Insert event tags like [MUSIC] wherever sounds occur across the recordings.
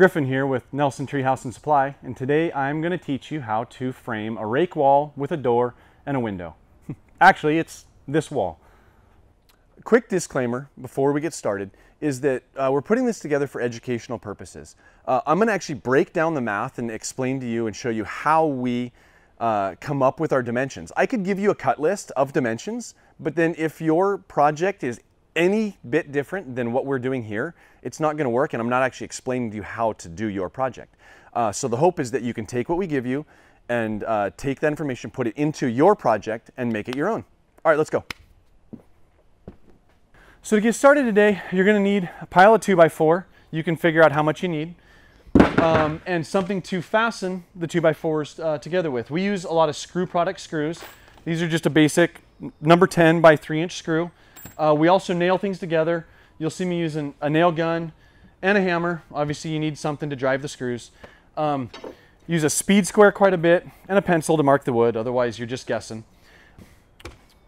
Griffin here with Nelson Treehouse and Supply, and today I'm going to teach you how to frame a rake wall with a door and a window. [LAUGHS] Actually, it's this wall. Quick disclaimer before we get started is that uh, we're putting this together for educational purposes. Uh, I'm going to actually break down the math and explain to you and show you how we uh, come up with our dimensions. I could give you a cut list of dimensions, but then if your project is any bit different than what we're doing here, it's not going to work and I'm not actually explaining to you how to do your project. Uh, so the hope is that you can take what we give you and uh, take that information, put it into your project and make it your own. All right, let's go. So to get started today, you're going to need a pile of 2x4. You can figure out how much you need. Um, and something to fasten the 2x4s uh, together with. We use a lot of screw product screws. These are just a basic number 10 by 3 inch screw. Uh, we also nail things together. You'll see me using a nail gun and a hammer. Obviously you need something to drive the screws. Um, use a speed square quite a bit and a pencil to mark the wood, otherwise you're just guessing.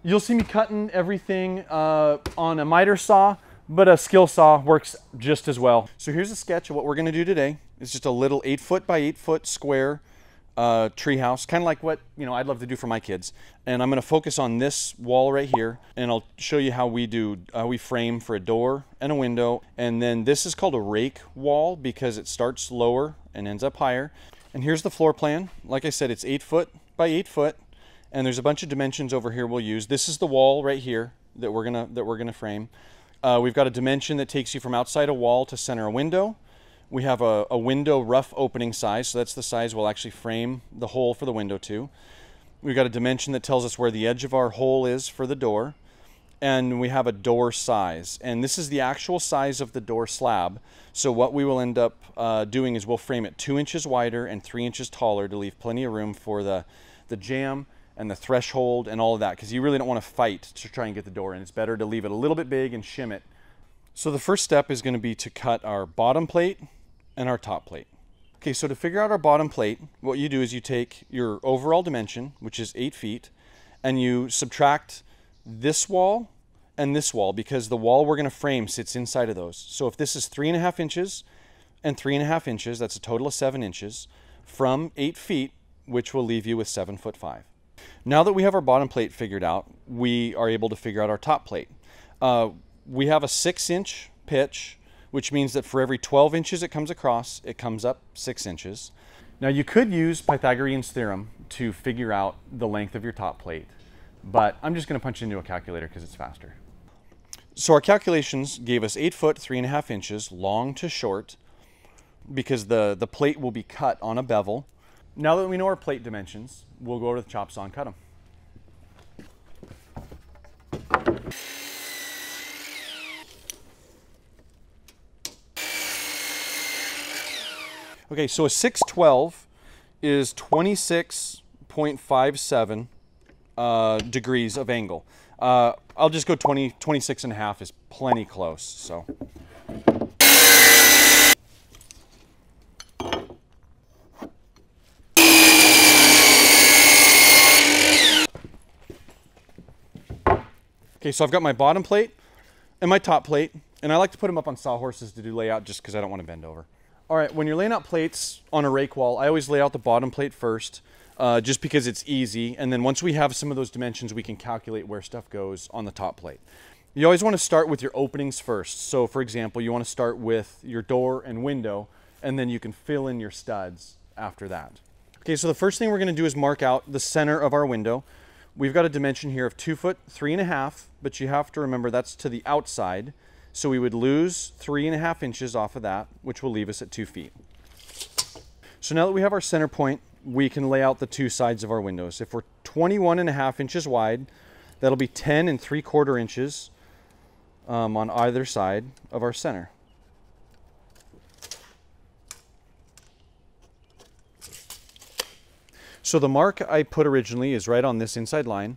You'll see me cutting everything uh, on a miter saw, but a skill saw works just as well. So here's a sketch of what we're gonna do today. It's just a little eight foot by eight foot square uh, treehouse, kind of like what you know I'd love to do for my kids. And I'm going to focus on this wall right here, and I'll show you how we do how we frame for a door and a window. And then this is called a rake wall because it starts lower and ends up higher. And here's the floor plan. Like I said, it's eight foot by eight foot, and there's a bunch of dimensions over here we'll use. This is the wall right here that we're gonna that we're gonna frame. Uh, we've got a dimension that takes you from outside a wall to center a window. We have a, a, window rough opening size, so that's the size we'll actually frame the hole for the window to. We've got a dimension that tells us where the edge of our hole is for the door. And we have a door size. And this is the actual size of the door slab. So what we will end up uh, doing is we'll frame it two inches wider and three inches taller to leave plenty of room for the, the jamb and the threshold and all of that because you really don't want to fight to try and get the door in. It's better to leave it a little bit big and shim it. So the first step is going to be to cut our bottom plate and our top plate. Okay, so to figure out our bottom plate, what you do is you take your overall dimension, which is eight feet, and you subtract this wall and this wall because the wall we're going to frame sits inside of those. So if this is three and a half inches and three and a half inches, that's a total of seven inches from eight feet, which will leave you with seven foot five. Now that we have our bottom plate figured out, we are able to figure out our top plate. Uh, we have a six inch pitch which means that for every 12 inches it comes across, it comes up six inches. Now you could use Pythagorean's theorem to figure out the length of your top plate, but I'm just gonna punch into a calculator because it's faster. So our calculations gave us eight foot, three and a half inches, long to short, because the, the plate will be cut on a bevel. Now that we know our plate dimensions, we'll go to the chop saw and cut them. Okay, so a 612 is 26.57 uh, degrees of angle. Uh, I'll just go 20, 26 and a half is plenty close, so. Okay, so I've got my bottom plate and my top plate, and I like to put them up on sawhorses to do layout just because I don't want to bend over. All right, when you're laying out plates on a rake wall, I always lay out the bottom plate first, uh, just because it's easy. And then once we have some of those dimensions, we can calculate where stuff goes on the top plate. You always want to start with your openings first. So for example, you want to start with your door and window, and then you can fill in your studs after that. Okay, so the first thing we're going to do is mark out the center of our window. We've got a dimension here of two foot, three and a half, but you have to remember that's to the outside. So we would lose three and a half inches off of that, which will leave us at two feet. So now that we have our center point, we can lay out the two sides of our windows. If we're 21 and a half inches wide, that'll be 10 and 3 quarter inches um, on either side of our center. So the mark I put originally is right on this inside line,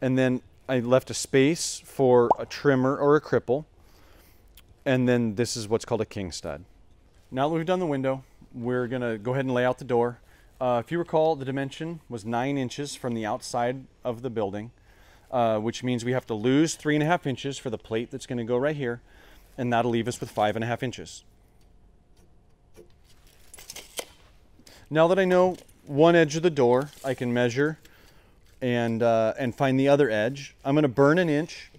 and then I left a space for a trimmer or a cripple, and then this is what's called a king stud. Now that we've done the window, we're gonna go ahead and lay out the door. Uh, if you recall, the dimension was nine inches from the outside of the building, uh, which means we have to lose three and a half inches for the plate that's gonna go right here, and that'll leave us with five and a half inches. Now that I know one edge of the door, I can measure and, uh, and find the other edge. I'm gonna burn an inch.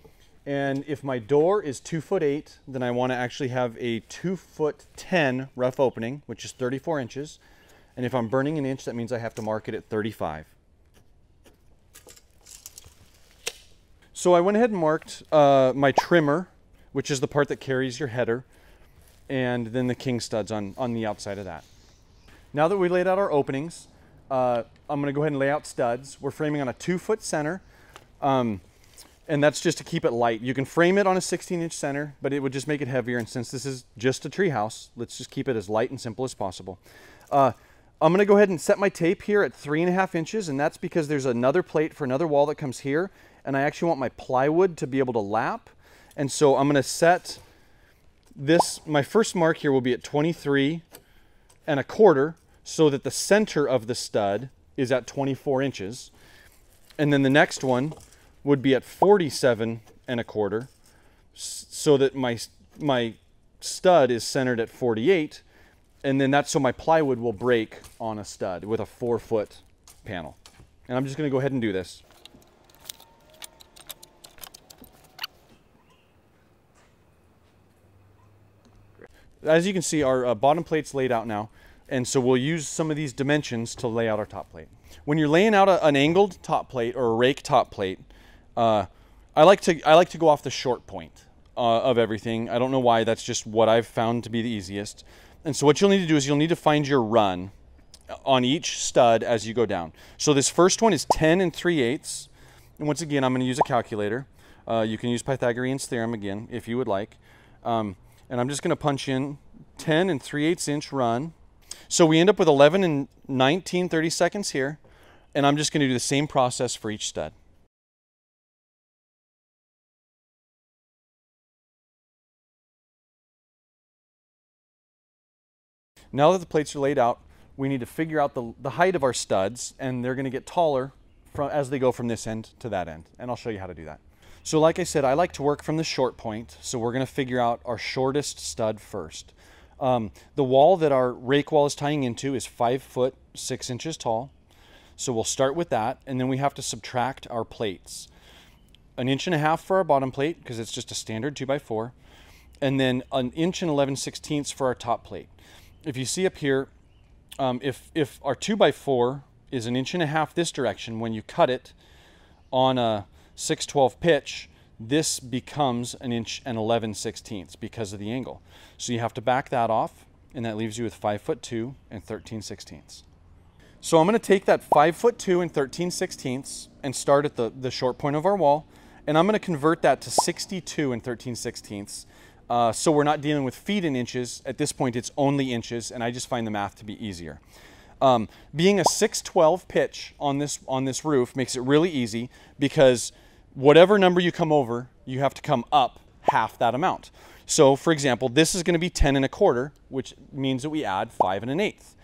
And if my door is two foot eight, then I wanna actually have a two foot 10 rough opening, which is 34 inches. And if I'm burning an inch, that means I have to mark it at 35. So I went ahead and marked uh, my trimmer, which is the part that carries your header, and then the king studs on, on the outside of that. Now that we laid out our openings, uh, I'm gonna go ahead and lay out studs. We're framing on a two foot center, um, and that's just to keep it light. You can frame it on a 16 inch center, but it would just make it heavier. And since this is just a treehouse, let's just keep it as light and simple as possible. Uh, I'm gonna go ahead and set my tape here at three and a half inches, and that's because there's another plate for another wall that comes here, and I actually want my plywood to be able to lap. And so I'm gonna set this, my first mark here will be at 23 and a quarter so that the center of the stud is at 24 inches. And then the next one would be at 47 and a quarter so that my, my stud is centered at 48. And then that's so my plywood will break on a stud with a four foot panel. And I'm just gonna go ahead and do this. As you can see, our uh, bottom plate's laid out now. And so we'll use some of these dimensions to lay out our top plate. When you're laying out a, an angled top plate or a rake top plate, uh, I like to I like to go off the short point uh, of everything. I don't know why. That's just what I've found to be the easiest. And so what you'll need to do is you'll need to find your run on each stud as you go down. So this first one is 10 and 3 eighths. And once again, I'm going to use a calculator. Uh, you can use Pythagorean's theorem again if you would like. Um, and I'm just going to punch in 10 and 3 eighths inch run. So we end up with 11 and 19 30 seconds here. And I'm just going to do the same process for each stud. Now that the plates are laid out, we need to figure out the, the height of our studs and they're going to get taller from, as they go from this end to that end. And I'll show you how to do that. So like I said, I like to work from the short point. So we're going to figure out our shortest stud first. Um, the wall that our rake wall is tying into is five foot six inches tall. So we'll start with that and then we have to subtract our plates. An inch and a half for our bottom plate because it's just a standard two by four. And then an inch and 11 sixteenths for our top plate. If you see up here, um, if, if our two by four is an inch and a half this direction, when you cut it on a 612 pitch, this becomes an inch and 11 sixteenths because of the angle. So you have to back that off and that leaves you with 5 foot 2 and 13 sixteenths. So I'm going to take that 5 foot 2 and 13 sixteenths and start at the, the short point of our wall and I'm going to convert that to 62 and 13 sixteenths. Uh, so we're not dealing with feet in inches. At this point it's only inches and I just find the math to be easier. Um, being a 612 pitch on this, on this roof makes it really easy because whatever number you come over, you have to come up half that amount. So for example, this is gonna be 10 and a quarter, which means that we add five and an eighth.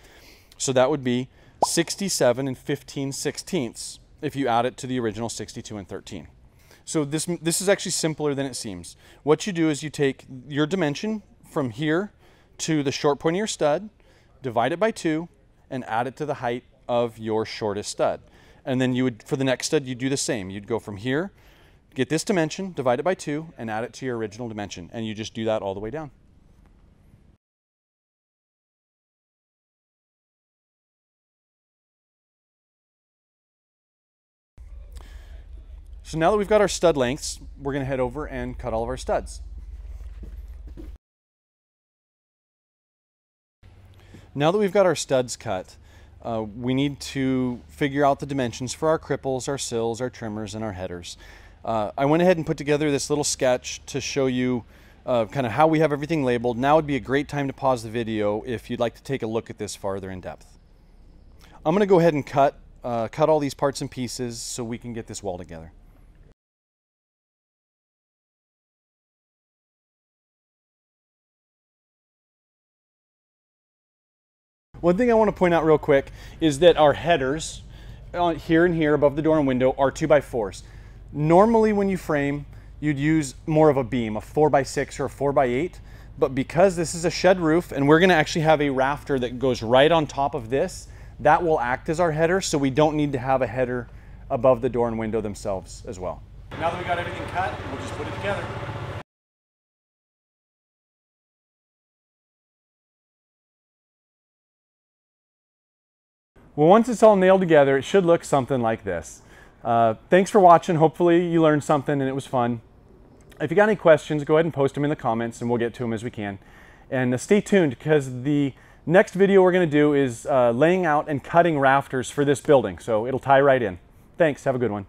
So that would be 67 and 15 sixteenths if you add it to the original 62 and 13. So this, this is actually simpler than it seems. What you do is you take your dimension from here to the short point of your stud, divide it by two, and add it to the height of your shortest stud. And then you would, for the next stud, you'd do the same. You'd go from here, get this dimension, divide it by two, and add it to your original dimension. And you just do that all the way down. So now that we've got our stud lengths, we're gonna head over and cut all of our studs. Now that we've got our studs cut, uh, we need to figure out the dimensions for our cripples, our sills, our trimmers, and our headers. Uh, I went ahead and put together this little sketch to show you uh, kind of how we have everything labeled. Now would be a great time to pause the video if you'd like to take a look at this farther in depth. I'm going to go ahead and cut, uh, cut all these parts and pieces so we can get this wall together. One thing I want to point out real quick is that our headers uh, here and here above the door and window are two by fours. Normally when you frame, you'd use more of a beam, a four by six or a four by eight. but because this is a shed roof and we're gonna actually have a rafter that goes right on top of this, that will act as our header, so we don't need to have a header above the door and window themselves as well. Now that we got everything cut, we'll just put it together. Well, once it's all nailed together, it should look something like this. Uh, thanks for watching. Hopefully you learned something and it was fun. If you got any questions, go ahead and post them in the comments and we'll get to them as we can. And uh, stay tuned because the next video we're going to do is uh, laying out and cutting rafters for this building. So it'll tie right in. Thanks. Have a good one.